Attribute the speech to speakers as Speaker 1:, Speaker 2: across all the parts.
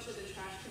Speaker 1: to the trash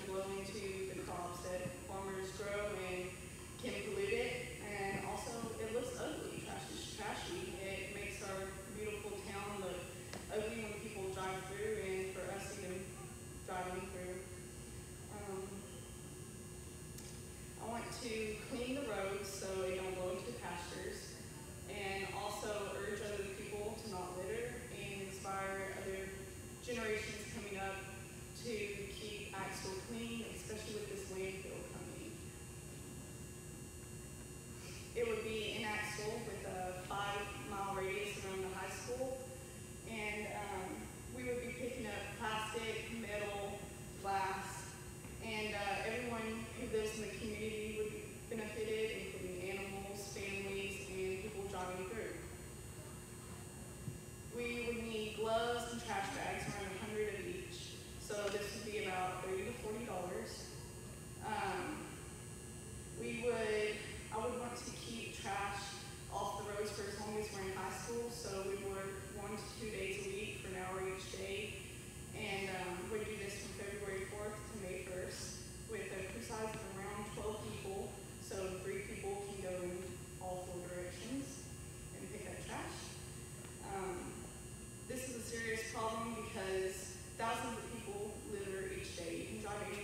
Speaker 1: over is a serious problem because thousands of people live there each day. You can drive